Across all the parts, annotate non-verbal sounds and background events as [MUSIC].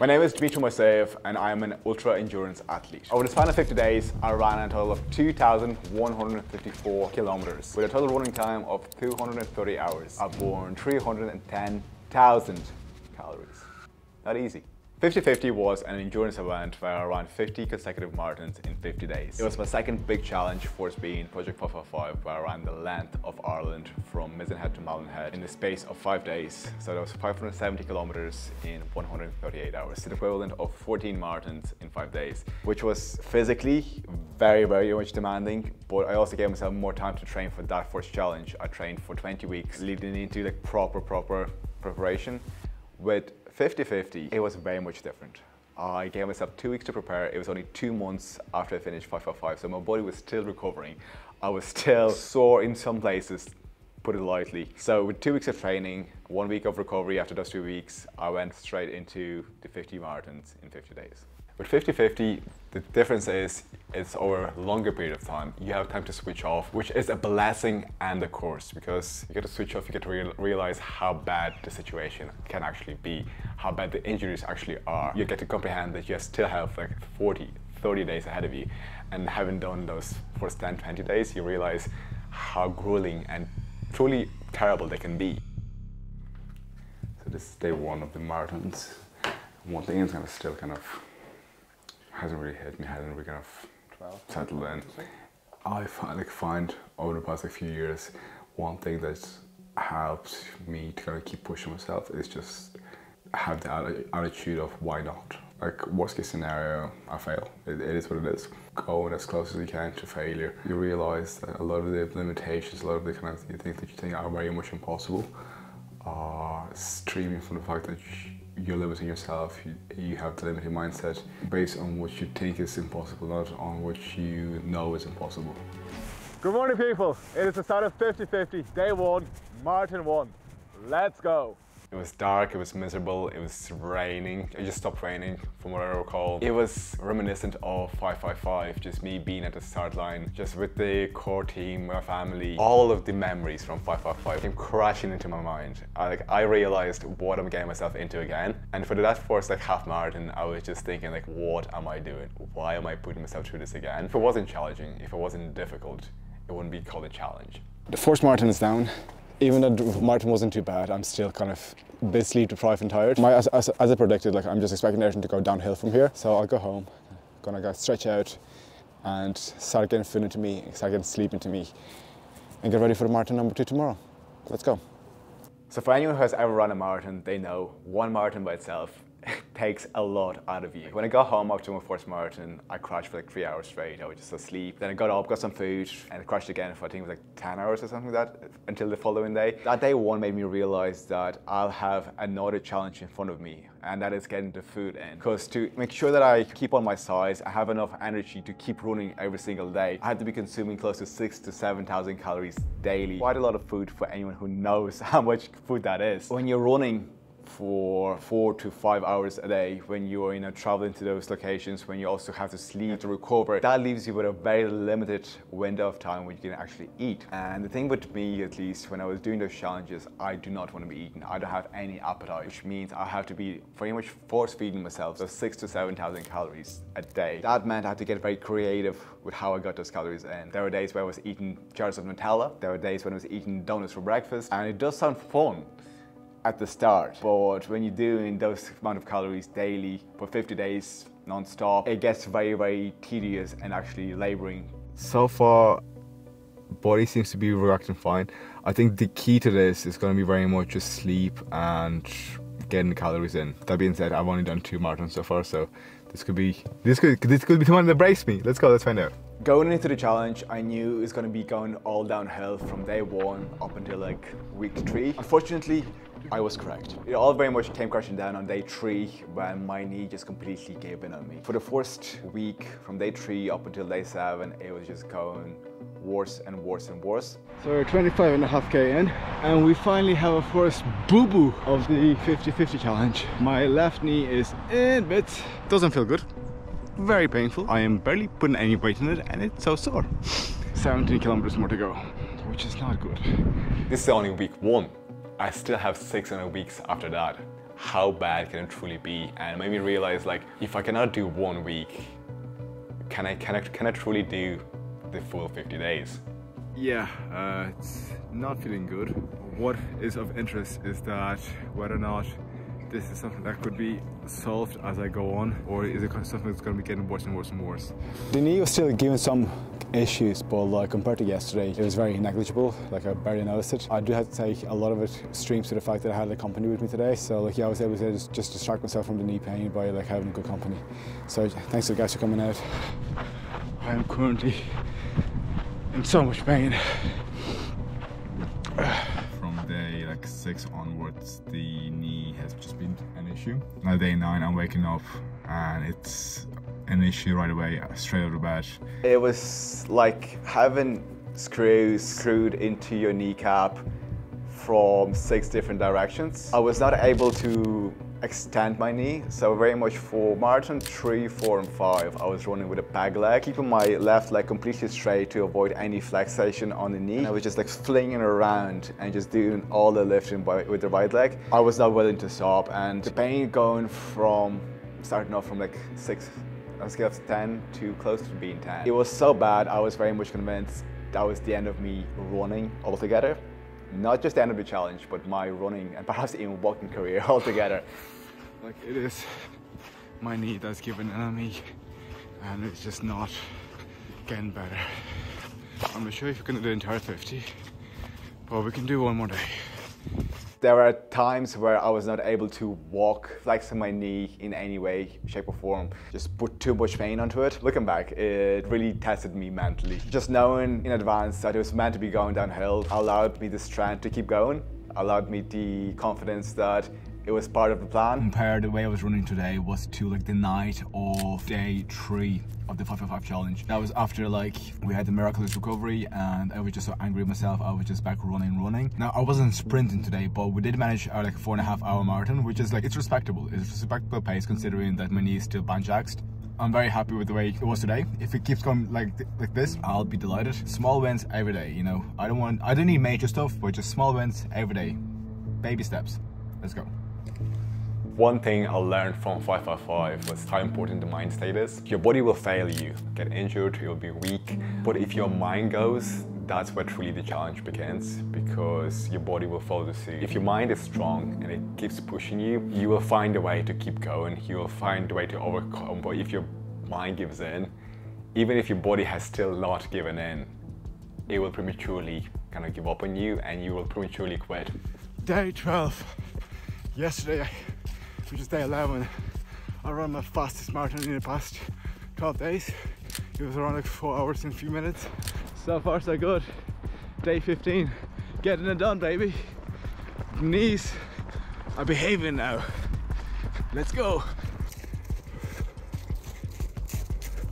My name is Dmytro Moyseyev and I am an ultra endurance athlete. Over the span of 50 days, I ran a total of 2,154 kilometers with a total running time of 230 hours. I burned 310,000 calories. Not easy. 50-50 was an endurance event where I ran 50 consecutive marathons in 50 days. It was my second big challenge for being Project 555 where I ran the length of Ireland from Mizen Head to Malin Head in the space of five days. So that was 570 kilometers in 138 hours. the equivalent of 14 marathons in five days, which was physically very, very much demanding. But I also gave myself more time to train for that first challenge. I trained for 20 weeks leading into like proper, proper preparation with 50-50, it was very much different. I gave myself two weeks to prepare. It was only two months after I finished 555, so my body was still recovering. I was still sore in some places, put it lightly. So with two weeks of training, one week of recovery after those two weeks, I went straight into the 50 marathons in 50 days. With 50-50, the difference is it's over a longer period of time. You have time to switch off, which is a blessing and a curse because you get to switch off, you get to re realize how bad the situation can actually be, how bad the injuries actually are. You get to comprehend that you still have like 40, 30 days ahead of you. And having done those first 10, 20 days, you realize how grueling and truly terrible they can be. So this is day one of the marathons. One thing is of still kind of hasn't really hit me, hasn't really kind of 12, settled in. I find, like, find over the past like, few years, one thing that's helped me to kind of keep pushing myself is just have the attitude of why not. Like worst case scenario, I fail. It, it is what it is. Going as close as you can to failure. You realize that a lot of the limitations, a lot of the kind of things that you think are very much impossible, are streaming from the fact that you, you're limiting yourself, you, you have the limiting mindset based on what you think is impossible, not on what you know is impossible. Good morning people, it is the start of 50-50, day one, Martin one. Let's go. It was dark, it was miserable, it was raining. It just stopped raining from what I recall. It was reminiscent of 555, just me being at the start line, just with the core team, my family. All of the memories from 555 came crashing into my mind. I, like, I realized what I'm getting myself into again. And for the last first like half marathon, I was just thinking like, what am I doing? Why am I putting myself through this again? If it wasn't challenging, if it wasn't difficult, it wouldn't be called a challenge. The first marathon is down even though Martin wasn't too bad, I'm still kind of a bit sleep deprived and tired. My, as, as, as, I predicted, like I'm just expecting everything to go downhill from here. So I'll go home, gonna go stretch out and start getting food into me, start getting sleep into me and get ready for the marathon number two tomorrow. Let's go. So for anyone who has ever run a marathon, they know one marathon by itself [LAUGHS] takes a lot out of you. When I got home after my first marathon, I crashed for like three hours straight. I was just asleep. Then I got up, got some food, and I crashed again for I think it was like 10 hours or something like that until the following day. That day one made me realize that I'll have another challenge in front of me, and that is getting the food in. Because to make sure that I keep on my size, I have enough energy to keep running every single day, I have to be consuming close to six to 7,000 calories daily. Quite a lot of food for anyone who knows [LAUGHS] how much food that is. When you're running, for four to five hours a day when you are you know, traveling to those locations, when you also have to sleep to recover. That leaves you with a very limited window of time when you can actually eat. And the thing with me, at least, when I was doing those challenges, I do not want to be eaten. I don't have any appetite, which means I have to be very much force feeding myself so six to 7,000 calories a day. That meant I had to get very creative with how I got those calories in. There were days where I was eating jars of Nutella. There were days when I was eating donuts for breakfast. And it does sound fun at the start. But when you're doing those amount of calories daily for 50 days non-stop, it gets very, very tedious and actually laboring. So far, body seems to be reacting fine. I think the key to this is going to be very much just sleep and getting the calories in. That being said, I've only done two marathons so far, so this could be this could this could be the one that breaks me. Let's go. Let's find out. Going into the challenge, I knew it was going to be going all downhill from day one up until like week three. Unfortunately, I was correct. It all very much came crashing down on day three when my knee just completely gave in on me. For the first week, from day three up until day seven, it was just going worse and worse and worse. So we're 25 and a half K in and we finally have a first boo-boo of the 50-50 challenge. My left knee is in bits. Doesn't feel good. Very painful. I am barely putting any weight in it and it's so sore. 17 kilometers more to go, which is not good. This is only week one I still have 600 weeks after that. how bad can it truly be? And it made me realize like, if I cannot do one week, can I, can I, can I truly do the full 50 days? Yeah, uh, it's not feeling good. What is of interest is that whether or not this is something that could be solved as I go on, or is it something that's going to be getting worse and worse and worse? The knee was still giving some issues, but like compared to yesterday, it was very negligible. Like I barely noticed it. I do have to take a lot of it streams to the fact that I had the company with me today. So like yeah, I was able to just, just distract myself from the knee pain by like having good company. So thanks to the guys for coming out. I am currently in so much pain. From day like six onwards, the knee has just been an issue. Now day nine, I'm waking up and it's an issue right away, straight out of bed. It was like having screws screwed into your kneecap from six different directions. I was not able to extend my knee. So very much for marathon three, four, and five, I was running with a bag leg, keeping my left leg completely straight to avoid any flexation on the knee. And I was just like flinging around and just doing all the lifting by, with the right leg. I was not willing to stop, and the pain going from starting off from like six a scale of 10 to close to being 10. It was so bad, I was very much convinced that was the end of me running altogether. Not just the end of the challenge, but my running and perhaps even walking career [LAUGHS] altogether. Like it is my knee that's given in me and it's just not getting better. I'm not sure if we can do the entire 50, but we can do one more day. There were times where I was not able to walk, flexing my knee in any way, shape or form. Just put too much pain onto it. Looking back, it really tested me mentally. Just knowing in advance that it was meant to be going downhill allowed me the strength to keep going, allowed me the confidence that it was part of the plan. Compared the way I was running today was to like the night of day three of the 555 challenge. That was after like we had the miraculous recovery and I was just so angry with myself. I was just back running, running. Now I wasn't sprinting today, but we did manage our like four and a half hour marathon, which is like, it's respectable. It's a respectable pace considering that my knee is still banjaxed. I'm very happy with the way it was today. If it keeps going like th like this, I'll be delighted. Small wins every day, you know. I don't want, I don't need major stuff, but just small wins every day. Baby steps. Let's go. One thing I learned from 555 was how important the mind state is. Your body will fail you, get injured, you'll be weak, but if your mind goes, that's where truly the challenge begins because your body will follow suit. If your mind is strong and it keeps pushing you, you will find a way to keep going, you will find a way to overcome, but if your mind gives in, even if your body has still not given in, it will prematurely kind of give up on you and you will prematurely quit. Day 12. Yesterday, which is day 11. I ran my fastest marathon in the past 12 days. It was around like four hours and a few minutes. So far so good. Day 15, getting it done baby. Knees are behaving now. Let's go.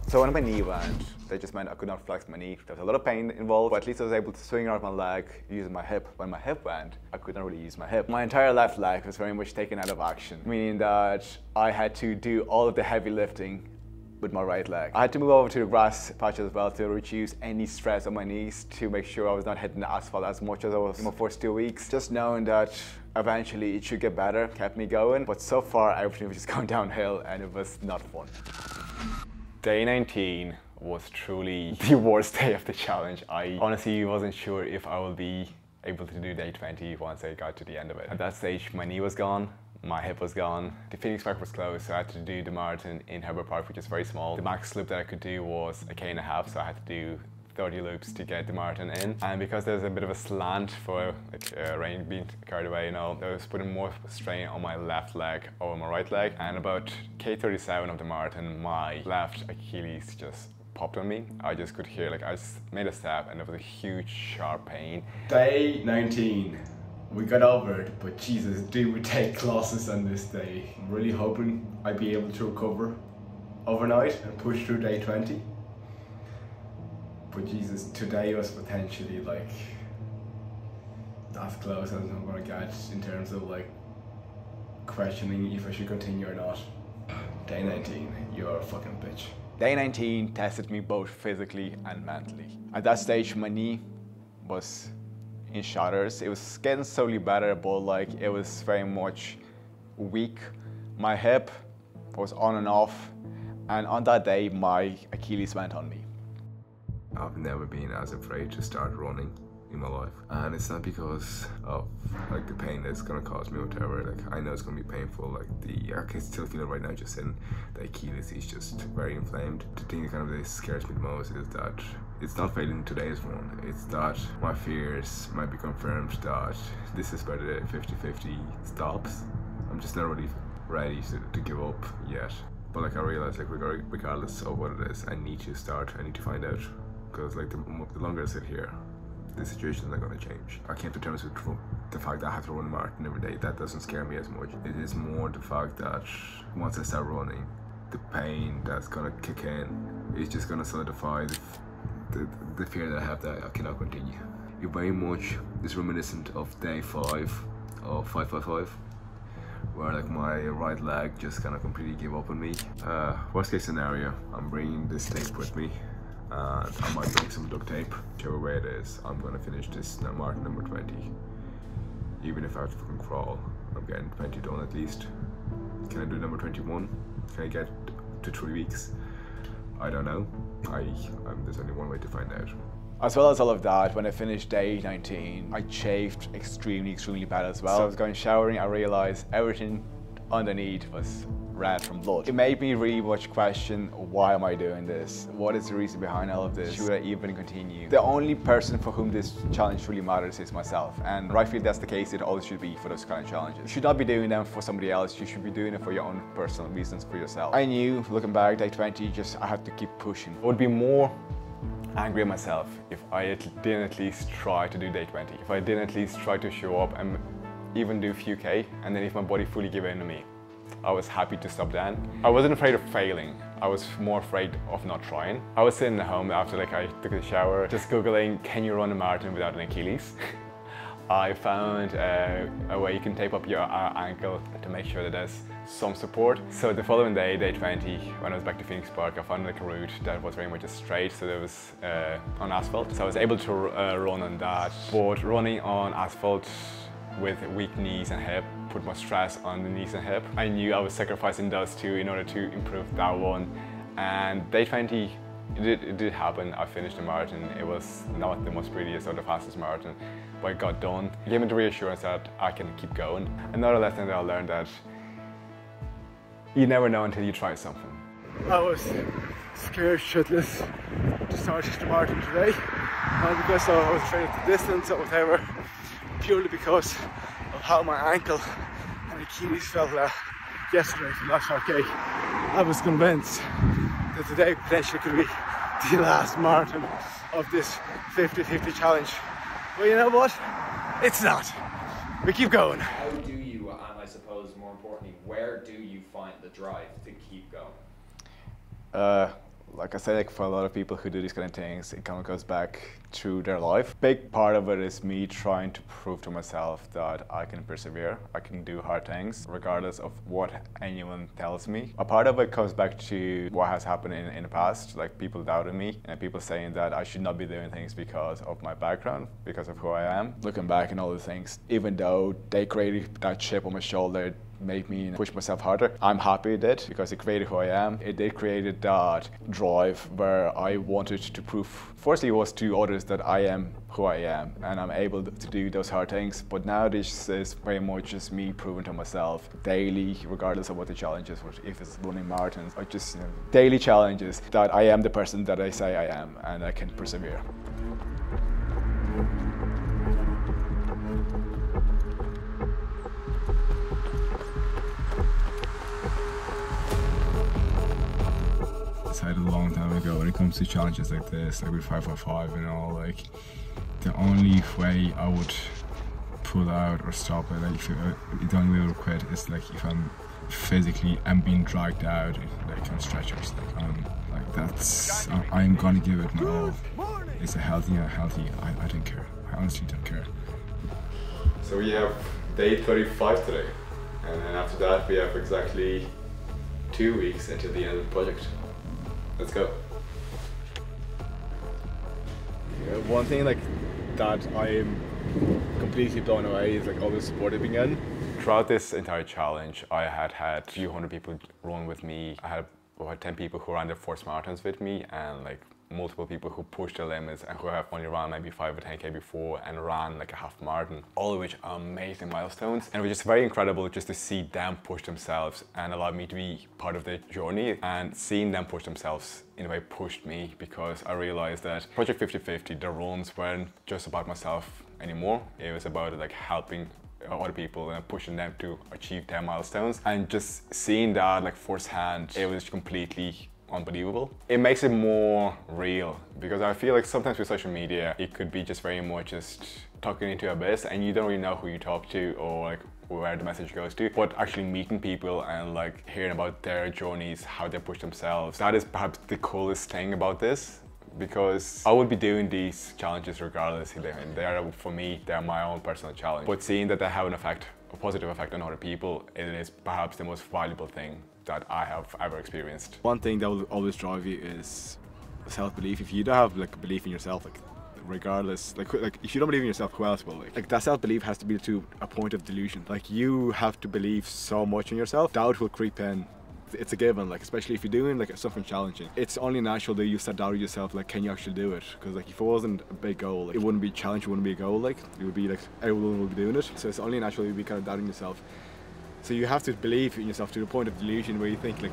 So when my knee went, that just meant I could not flex my knee. There was a lot of pain involved, but at least I was able to swing out my leg using my hip. When my hip went, I could not really use my hip. My entire left leg was very much taken out of action, meaning that I had to do all of the heavy lifting with my right leg. I had to move over to the grass patch as well to reduce any stress on my knees to make sure I was not hitting the asphalt as much as I was in my first two weeks. Just knowing that eventually it should get better kept me going, but so far everything was just [LAUGHS] going downhill and it was not fun. Day 19 was truly [LAUGHS] the worst day of the challenge. I honestly wasn't sure if I will be able to do day 20 once I got to the end of it. At that stage, my knee was gone, my hip was gone. The Phoenix Park was closed, so I had to do the marathon in Herbert Park, which is very small. The max loop that I could do was a K and a half, so I had to do 30 loops to get the marathon in. And because there's a bit of a slant for like uh, rain being carried away, you know, I was putting more strain on my left leg over my right leg. And about K37 of the marathon, my left Achilles just popped on me. I just could hear, like, I made a step and it was a huge, sharp pain. Day 19. We got over it, but Jesus, do we take classes on this day. I'm really hoping I'd be able to recover overnight and push through day 20. But Jesus, today was potentially like as close as I'm gonna get in terms of like questioning if I should continue or not. Day 19, you're a fucking bitch. Day 19 tested me both physically and mentally. At that stage, my knee was in shutters. It was getting slowly better, but like it was very much weak. my hip was on and off, and on that day, my Achilles went on me. I've never been as afraid to start running in my life, and it's not because of like the pain that's gonna cause me or whatever. Like I know it's gonna be painful. Like the I can still feel it right now, just in the Achilles is just very inflamed. The thing that kind of scares me the most is that it's not failing today's run. It's that my fears might be confirmed that this is where the 50-50 stops. I'm just not really ready to, to give up yet. But like I realize, like regardless of what it is, I need to start. I need to find out because like the, the longer I sit here, the situation is not going to change. I came to terms with the fact that I have to run a marathon every day. That doesn't scare me as much. It is more the fact that once I start running, the pain that's going to kick in is just going to solidify the, the, the, fear that I have that I cannot continue. It very much is reminiscent of day five of 555 where like my right leg just kind of completely gave up on me. Uh, worst case scenario, I'm bringing this tape with me and I might bring some duct tape. Whichever way it is, I'm gonna finish this now mark number 20. Even if I have to fucking crawl, I'm getting 20 done at least. Can I do number 21? Can I get to three weeks? I don't know. I, I'm, there's only one way to find out. As well as all of that, when I finished day 19, I chafed extremely, extremely bad as well. So I was going showering, I realized everything underneath was red from blood. It made me really much question, why am I doing this? What is the reason behind all of this? Should I even continue? The only person for whom this challenge truly matters is myself. And rightfully that's the case, it always should be for those kind of challenges. You should not be doing them for somebody else, you should be doing it for your own personal reasons for yourself. I knew, looking back, day 20, just I had to keep pushing. I would be more angry at myself if I didn't at least try to do day 20. If I didn't at least try to show up and even do a few K, and then if my body fully gave in to me, I was happy to stop then. I wasn't afraid of failing. I was more afraid of not trying. I was sitting at home after like I took a shower, just Googling, can you run a marathon without an Achilles? [LAUGHS] I found uh, a way you can tape up your uh, ankle to make sure that there's some support. So the following day, day 20, when I was back to Phoenix Park, I found like a route that was very much a straight, so there was uh, on asphalt. So I was able to uh, run on that. But running on asphalt with weak knees and hip, put more stress on the knees and hip. I knew I was sacrificing those two in order to improve that one. And day 20, it did, it did happen. I finished the marathon. It was not the most prettiest or the fastest marathon, but it got done. It gave me the reassurance that I can keep going. Another lesson that I learned that you never know until you try something. I was scared shitless to start the marathon today. Not because I was of the distance or whatever, purely because how my ankle and Achilles felt uh, yesterday for last 5k. I was convinced that today potentially could be [LAUGHS] the last marathon of this 50-50 challenge. But you know what? It's not. We keep going. How do you, and I suppose more importantly, where do you find the drive to keep going? Uh, like I said, like for a lot of people who do these kind of things, it kind of goes back to their life. Big part of it is me trying to prove to myself that I can persevere, I can do hard things, regardless of what anyone tells me. A part of it comes back to what has happened in, in the past, like people doubting me and people saying that I should not be doing things because of my background, because of who I am. Looking back and all the things, even though they created that chip on my shoulder, made me push myself harder. I'm happy it did because it created who I am. It did create that drive where I wanted to prove, firstly it was to others that I am who I am and I'm able to do those hard things. But now this is very much just me proving to myself daily, regardless of what the challenge is, if it's running marathons or just you know, daily challenges, that I am the person that I say I am and I can persevere. Long time ago when it comes to challenges like this, like with 555 and all, like the only way I would pull out or stop it, like if you, uh, the only way I would quit is like if I'm physically I'm being dragged out like on stretchers, like um, like that's I, am gonna give it my all. Is it healthy or healthy? I, I don't care. I honestly don't care. So we have day 35 today, and then after that we have exactly two weeks until the end of the project. Let's go. Yeah, one thing like that I am completely blown away is like all the support I've been getting Throughout this entire challenge, I had had a few hundred people run with me. I had about 10 people who ran their first marathons with me and like multiple people who pushed the limits and who have only run maybe 5 or 10k before and ran like a half marathon, all of which are amazing milestones. And it was just very incredible just to see them push themselves and allow me to be part of their journey. And seeing them push themselves in a way pushed me because I realized that Project 50-50, the runs weren't just about myself anymore. It was about like helping other people and pushing them to achieve their milestones and just seeing that like firsthand it was completely unbelievable. It makes it more real because I feel like sometimes with social media, it could be just very much just talking into your abyss and you don't really know who you talk to or like where the message goes to, but actually meeting people and like hearing about their journeys, how they push themselves. That is perhaps the coolest thing about this because I would be doing these challenges regardless. And they are, for me, they are my own personal challenge. But seeing that they have an effect, a positive effect on other people, it is perhaps the most valuable thing that I have ever experienced. One thing that will always drive you is self-belief. If you don't have like belief in yourself, like regardless, like like if you don't believe in yourself, who else will? Like, like that self-belief has to be to a point of delusion. Like you have to believe so much in yourself, doubt will creep in. It's a given, like especially if you're doing like something challenging. It's only natural that you start doubting yourself, like can you actually do it? Because like if it wasn't a big goal, like, it wouldn't be a challenge, it wouldn't be a goal. Like it would be like everyone would be doing it. So it's only natural you'd be kind of doubting yourself. So you have to believe in yourself to the point of delusion where you think like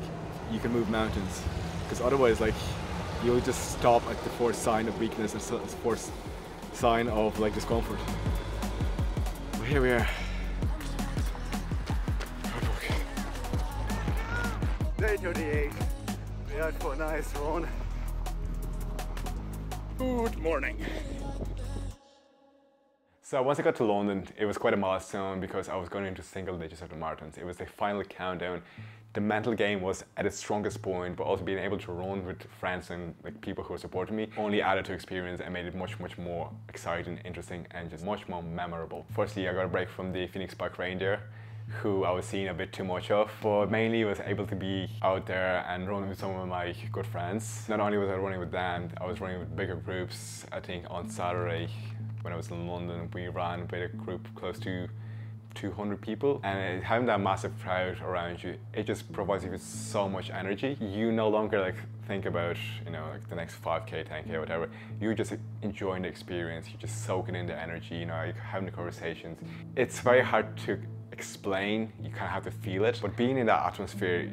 you can move mountains, because otherwise like you'll just stop at the first sign of weakness and the first sign of like discomfort. But here we are. Day 38. We out for a nice run. Good morning. So once I got to London, it was quite a milestone because I was going into single digits of the marathons. It was the final countdown. The mental game was at its strongest point, but also being able to run with friends and like people who were supporting me only added to experience and made it much, much more exciting, interesting, and just much more memorable. Firstly, I got a break from the Phoenix Park Reindeer who I was seeing a bit too much of, but mainly was able to be out there and running with some of my good friends. Not only was I running with them, I was running with bigger groups. I think on Saturday when I was in London, we ran with a group close to 200 people and having that massive crowd around you it just provides you with so much energy. You no longer like think about you know like the next 5k 10k whatever. You're just enjoying the experience. You're just soaking in the energy you know like having the conversations. It's very hard to explain. You kind of have to feel it. But being in that atmosphere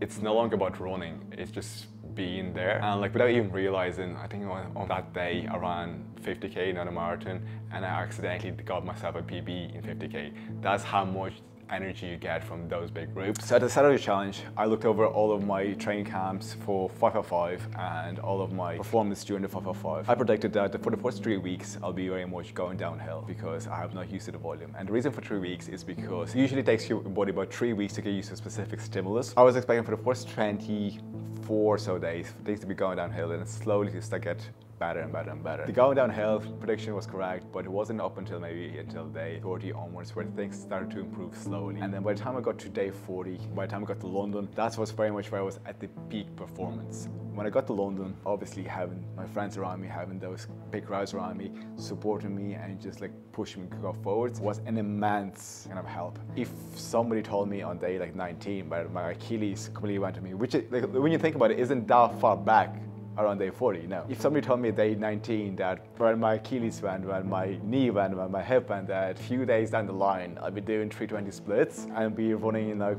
it's no longer about running. It's just being there. And like without even realizing I think on, on that day I ran 50k not a marathon and I accidentally got myself a PB in 50k that's how much energy you get from those big groups. So at the Saturday Challenge, I looked over all of my training camps for 555 and all of my performance during the 555. I predicted that for the first three weeks, I'll be very much going downhill because I have not used to the volume. And the reason for three weeks is because it usually takes your body about three weeks to get used to a specific stimulus. I was expecting for the first 24 or so days, things to be going downhill and slowly to start get better and better and better. The going downhill prediction was correct, but it wasn't up until maybe until day 40 onwards where things started to improve slowly. And then by the time I got to day 40, by the time I got to London, that was very much where I was at the peak performance. When I got to London, obviously having my friends around me, having those big crowds around me, supporting me and just like pushing me to go forwards was an immense kind of help. If somebody told me on day like 19, but my Achilles completely went to me, which is, like, when you think about it, isn't that far back around day 40. No. If somebody told me at day 19 that when my Achilles went, when my knee went, when my hip went, that a few days down the line I'll be doing 320 splits and be running you know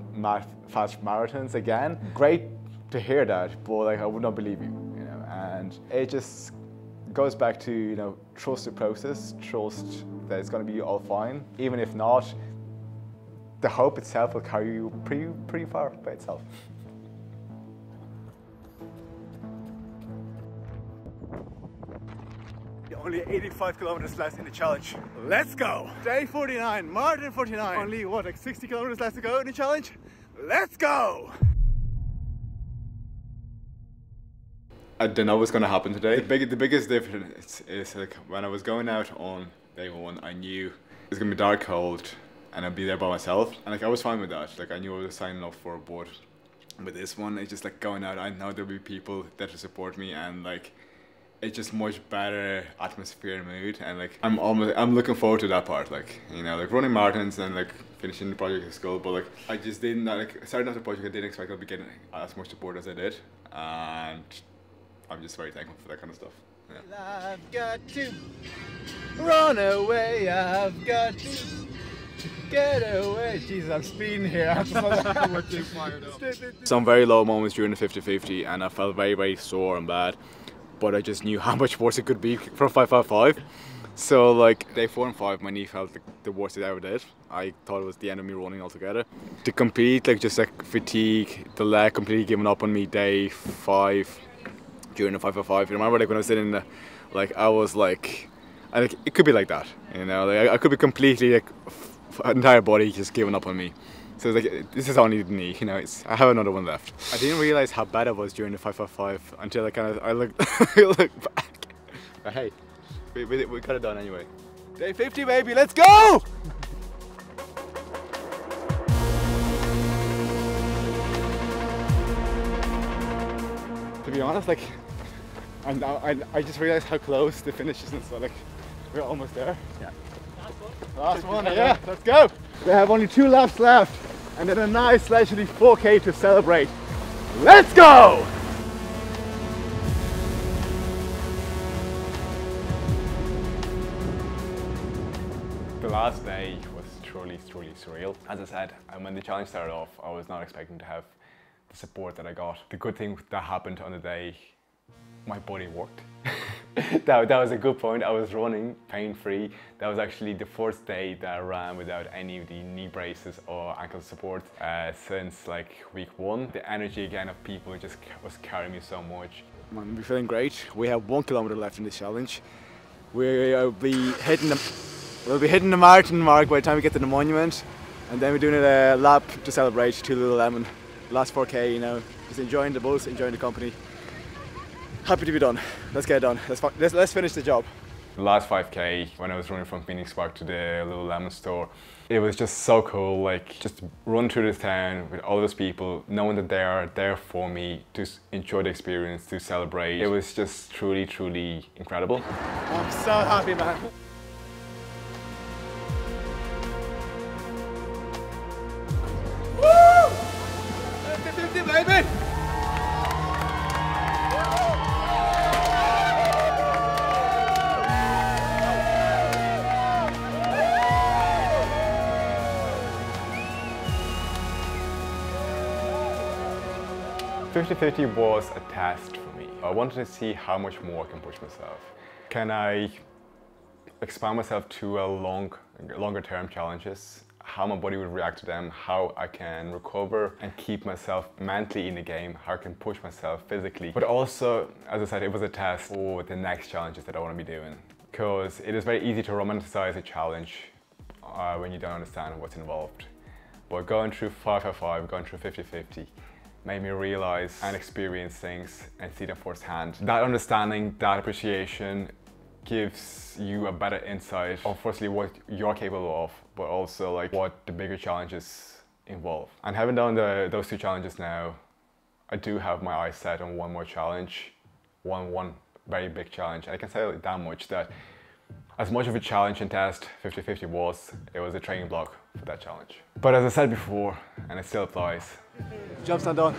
fast marathons again. Great to hear that, but like I would not believe you, you know. And it just goes back to you know trust the process, trust that it's going to be all fine. Even if not, the hope itself will carry you pretty pretty far by itself. Only 85 kilometers left in the challenge. Let's go! Day 49, Martin 49. Only what, like 60 kilometers left to go in the challenge? Let's go! I don't know what's going to happen today. The, big, the biggest difference is like when I was going out on day one, I knew it was going to be dark cold and I'd be there by myself. And like I was fine with that. Like I knew I was signing up for a board. With this one, it's just like going out, I know there'll be people that will support me and like it's just much better atmosphere and mood and like I'm almost I'm looking forward to that part like you know like running marathons and like finishing the project at school but like I just didn't like starting off the project I didn't expect I'd be getting as much support as I did and I'm just very thankful for that kind of stuff yeah. I've got to run away I've got to get away. Jesus I'm speeding here. [LAUGHS] [LAUGHS] Some very low moments during the 50-50 and I felt very very sore and bad but I just knew [LAUGHS] how much worse it could be from 555. So like day four and five, my knee felt like the worst it ever did. I thought it was the end of me running altogether. To compete, like just like fatigue, the leg completely giving up on me day five during the 555. You remember like when I was sitting there, like I was like, I like it could be like that, you know, like I, I could be completely like entire body just giving up on me. So like this is only the knee, you know. It's I have another one left. I didn't realize how bad I was during the 555 until I kind of I looked [LAUGHS] look back. But hey, we, we, we got it done anyway. Day 50, baby, let's go! to be honest, like, I'm I, I just realized how close the finish is, and so like, we're almost there. Yeah. Last one, Last one, yeah, let's go. We have only two laps left and then a nice leisurely 4K to celebrate. Let's go! The last day was truly, truly surreal. As I said, and when the challenge started off, I was not expecting to have the support that I got. The good thing that happened on the day, my body worked. [LAUGHS] [LAUGHS] that, that was a good point. I was running pain-free. That was actually the first day that I ran without any of the knee braces or ankle support uh, since like week one. The energy again of people just was carrying me so much. Man, we're feeling great. We have one kilometer left in this challenge. We'll be hitting the, we'll be hitting the marathon mark by the time we get to the monument. And then we're doing a lap to celebrate to Lemon. Last 4K, you know, just enjoying the bus, enjoying the company happy to be done. Let's get it done. Let's, let's, let's finish the job. The last 5k, when I was running from Phoenix Park to the Lululemon store, it was just so cool, like just run through the town with all those people, knowing that they are there for me to enjoy the experience, to celebrate. It was just truly, truly incredible. I'm so happy, man. Woo! 50, baby! 50-50 was a test for me. I wanted to see how much more I can push myself. Can I expand myself to a long, longer term challenges? How my body would react to them, how I can recover and keep myself mentally in the game, how I can push myself physically. But also, as I said, it was a test for the next challenges that I want to be doing. Because it is very easy to romanticize a challenge uh, when you don't understand what's involved. But going through 555, going through 50-50, made me realize and experience things and see them firsthand. That understanding, that appreciation gives you a better insight of firstly what you're capable of, but also like what the bigger challenges involve. And having done the, those two challenges now, I do have my eyes set on one more challenge, one one very big challenge. I can say that much that as much of a challenge and test 50-50 was, it was a training block for that challenge. But as I said before, and it still applies, Job's not done.